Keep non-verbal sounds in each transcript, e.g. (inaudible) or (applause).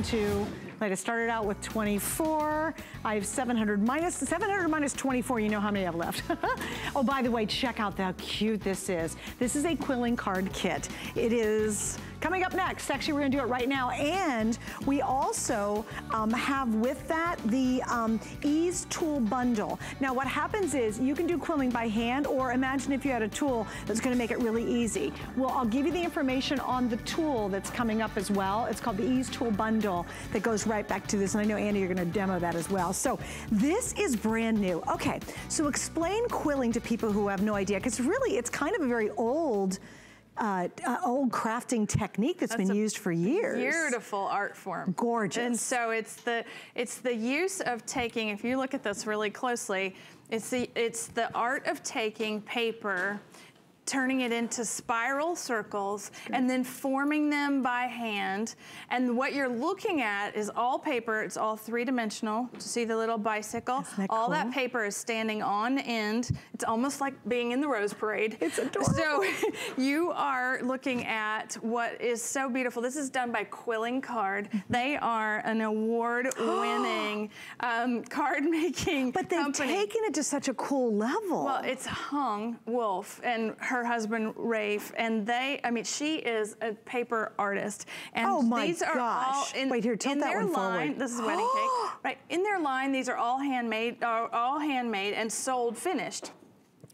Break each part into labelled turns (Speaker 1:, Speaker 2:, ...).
Speaker 1: to, like I started out with 24. I have 700 minus, 700 minus 24, you know how many I have left. (laughs) oh, by the way, check out how cute this is. This is a quilling card kit. It is coming up next. Actually, we're gonna do it right now. And we also um, have with that the um, Ease Tool Bundle. Now, what happens is you can do quilling by hand or imagine if you had a tool that's gonna make it really easy. Well, I'll give you the information on the tool that's coming up as well. It's called the Ease Tool Bundle that goes back to this. And I know, Andy, you're gonna demo that as well. So this is brand new. Okay, so explain quilling to people who have no idea, because really it's kind of a very old, uh, uh, old crafting technique that's, that's been used for years.
Speaker 2: Beautiful art form.
Speaker 1: Gorgeous.
Speaker 2: And so it's the it's the use of taking. If you look at this really closely, it's the it's the art of taking paper turning it into spiral circles and then forming them by hand. And what you're looking at is all paper, it's all three-dimensional. See the little bicycle?
Speaker 1: That
Speaker 2: all
Speaker 1: cool?
Speaker 2: that paper is standing on end. It's almost like being in the Rose Parade.
Speaker 1: It's adorable.
Speaker 2: So (laughs) you are looking at what is so beautiful. This is done by Quilling Card. Mm-hmm. They are an award-winning (gasps) um, card making
Speaker 1: But they've
Speaker 2: company.
Speaker 1: taken it to such a cool level.
Speaker 2: Well, it's Hong Wolf and her husband Rafe, and they, I mean, she is a paper artist. And
Speaker 1: oh my
Speaker 2: these are
Speaker 1: gosh.
Speaker 2: all in,
Speaker 1: Wait here, tilt
Speaker 2: in
Speaker 1: that
Speaker 2: their
Speaker 1: one
Speaker 2: line,
Speaker 1: forward.
Speaker 2: this is wedding cake, (gasps) right? In their line, these are all handmade, are all handmade and sold finished.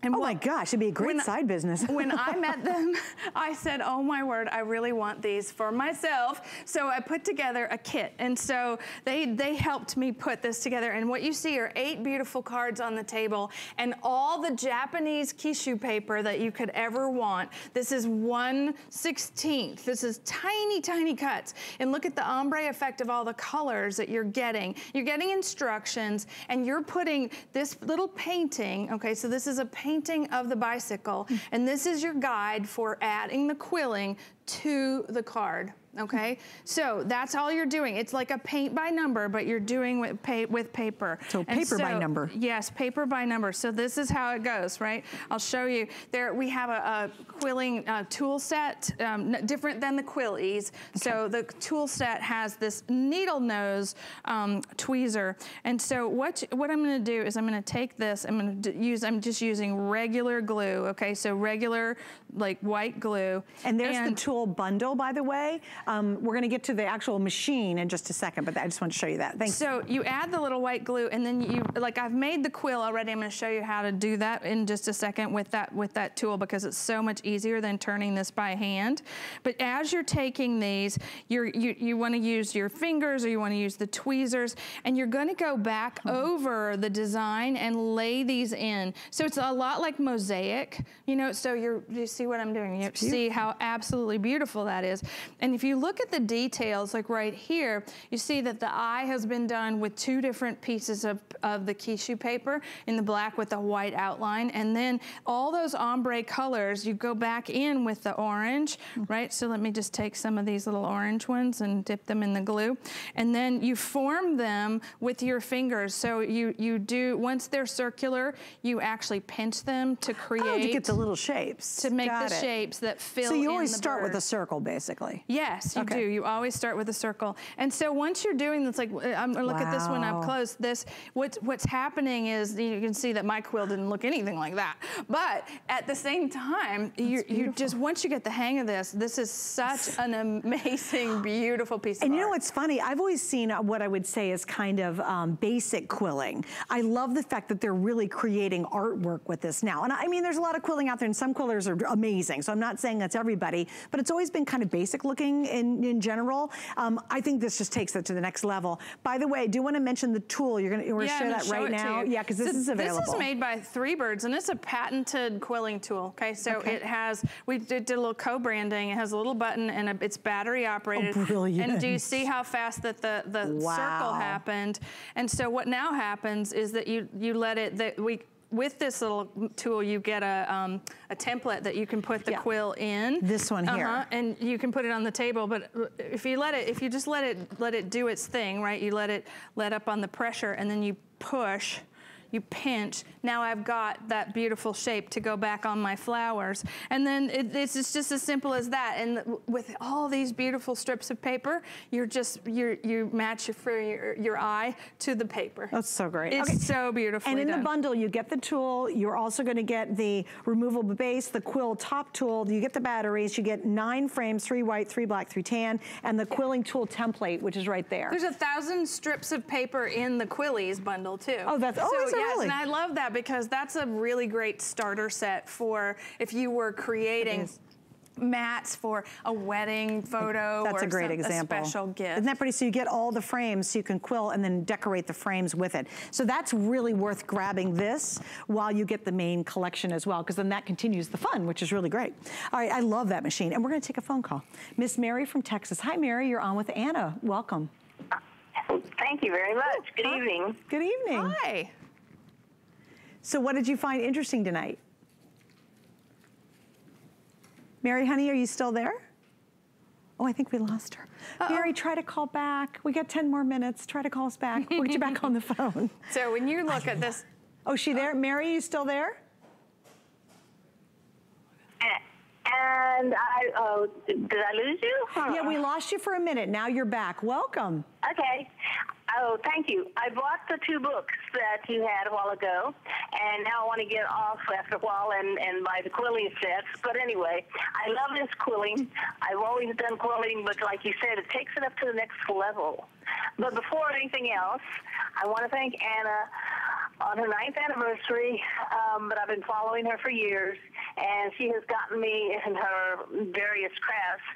Speaker 1: And oh my gosh, it'd be a great
Speaker 2: when,
Speaker 1: side business. (laughs)
Speaker 2: when I met (laughs) them, I said, oh my word, I really want these for myself. So I put together a kit. And so they, they helped me put this together. And what you see are eight beautiful cards on the table and all the Japanese kishu paper that you could ever want. This is 1 16th. This is tiny, tiny cuts. And look at the ombre effect of all the colors that you're getting. You're getting instructions and you're putting this little painting, okay, so this is a painting painting of the bicycle. And this is your guide for adding the quilling to the card okay? So that's all you're doing. It's like a paint by number, but you're doing with, pa with paper.
Speaker 1: So paper so, by number.
Speaker 2: Yes, paper by number. So this is how it goes, right? I'll show you. There we have a, a quilling uh, tool set, um, different than the Quillies. Okay. So the tool set has this needle nose um, tweezer. And so what, what I'm gonna do is I'm gonna take this, I'm gonna use, I'm just using regular glue, okay? So regular like white glue.
Speaker 1: And there's and the tool bundle, by the way. Um, we're gonna get to the actual machine in just a second, but I just want to show you that. Thanks.
Speaker 2: So you add the little white glue and then you, like I've made the quill already. I'm gonna show you how to do that in just a second with that, with that tool because it's so much easier than turning this by hand. But as you're taking these, you're, you, you wanna use your fingers or you wanna use the tweezers and you're gonna go back hmm. over the design and lay these in. So it's a lot like mosaic, you know, so you're, you see what I'm doing? You see how absolutely beautiful that is. And if you look at the details, like right here, you see that the eye has been done with two different pieces of, of the kishu paper in the black with the white outline. And then all those ombre colors, you go back in with the orange, right? So let me just take some of these little orange ones and dip them in the glue. And then you form them with your fingers. So you, you do, once they're circular, you actually pinch them to create. Oh,
Speaker 1: to get the little shapes.
Speaker 2: To make Got the it. shapes that fill
Speaker 1: So you always start
Speaker 2: bird.
Speaker 1: with a circle, basically.
Speaker 2: Yes, Yes, you okay. do. You always start with a circle. And so once you're doing this, like I'm gonna look wow. at this one up close. This what's what's happening is you can see that my quill didn't look anything like that. But at the same time, you you just once you get the hang of this, this is such an amazing, (laughs) beautiful piece.
Speaker 1: And you
Speaker 2: art.
Speaker 1: know what's funny? I've always seen what I would say is kind of um, basic quilling. I love the fact that they're really creating artwork with this now. And I mean, there's a lot of quilling out there, and some quillers are amazing. So I'm not saying that's everybody, but it's always been kind of basic looking in, in general. Um, I think this just takes it to the next level. By the way, I do want to mention the tool. You're going to
Speaker 2: yeah,
Speaker 1: show that
Speaker 2: show
Speaker 1: right now? Yeah, because this
Speaker 2: so
Speaker 1: is available.
Speaker 2: This is made by Three Birds, and it's a patented quilling tool, okay? So okay. it has, we did, did a little co-branding. It has a little button, and a, it's battery operated.
Speaker 1: Oh, brilliant.
Speaker 2: And do you see how fast that the, the
Speaker 1: wow.
Speaker 2: circle happened? And so what now happens is that you, you let it, that we, with this little tool, you get a, um, a template that you can put the yeah. quill in.
Speaker 1: This one here. Uh
Speaker 2: -huh, and you can put it on the table, but if you let it, if you just let it, let it do its thing, right? You let it let up on the pressure and then you push, you pinch. Now I've got that beautiful shape to go back on my flowers. And then it, it's just as simple as that. And with all these beautiful strips of paper, you're just, you're, you match for your, your eye to the paper.
Speaker 1: That's so great.
Speaker 2: It's okay. so beautiful.
Speaker 1: And in
Speaker 2: done.
Speaker 1: the bundle, you get the tool. You're also going to get the removable base, the quill top tool. You get the batteries. You get nine frames, three white, three black, three tan, and the quilling tool template, which is right there.
Speaker 2: There's a thousand strips of paper in the Quillies bundle too.
Speaker 1: Oh, that's, oh,
Speaker 2: so, yes,
Speaker 1: really?
Speaker 2: and I love that because that's a really great starter set for if you were creating mats for a wedding photo
Speaker 1: That's
Speaker 2: or
Speaker 1: a great
Speaker 2: some,
Speaker 1: example.
Speaker 2: a special gift.
Speaker 1: Isn't that pretty? So you get all the frames so you can quill and then decorate the frames with it. So that's really worth grabbing this while you get the main collection as well because then that continues the fun, which is really great. All right, I love that machine. And we're gonna take a phone call. Miss Mary from Texas. Hi, Mary, you're on with Anna. Welcome.
Speaker 3: Thank you very much. Good
Speaker 1: Hi.
Speaker 3: evening.
Speaker 1: Good evening.
Speaker 2: Hi.
Speaker 1: So what did you find interesting tonight? Mary, honey, are you still there? Oh, I think we lost her. Uh -oh. Mary, try to call back. We got 10 more minutes. Try to call us back. We'll get you back on the phone. (laughs)
Speaker 2: So when you look at this.
Speaker 1: Oh, she there? Mary, you still there?
Speaker 3: And I, oh, did I lose you?
Speaker 1: Huh. Yeah, we lost you for a minute. Now you're back. Welcome.
Speaker 3: Okay. Oh, thank you. I bought the two books that you had a while ago, and now I want to get off after a while and, and buy the quilling sets. But anyway, I love this quilling. I've always done quilling, but like you said, it takes it up to the next level. But before anything else, I want to thank Anna on her ninth anniversary, um, but I've been following her for years, and she has gotten me in her various crafts,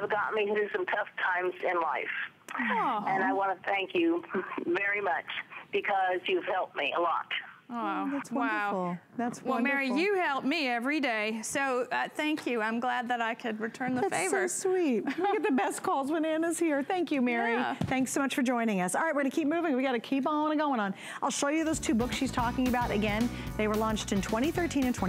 Speaker 3: have gotten me through some tough times in life. Aww. And I want to thank you very much because you've helped me a lot.
Speaker 1: Oh, that's wonderful. Wow. That's
Speaker 2: well. Mary, you help me every day. So uh, thank you. I'm glad that I could return the
Speaker 1: that's
Speaker 2: favor.
Speaker 1: so sweet. (laughs) we get the best calls when Anna's here. Thank you, Mary. Yeah. Thanks so much for joining us. All right, we're going to keep moving. We got to keep on going on. I'll show you those two books she's talking about again. They were launched in 2013 and 20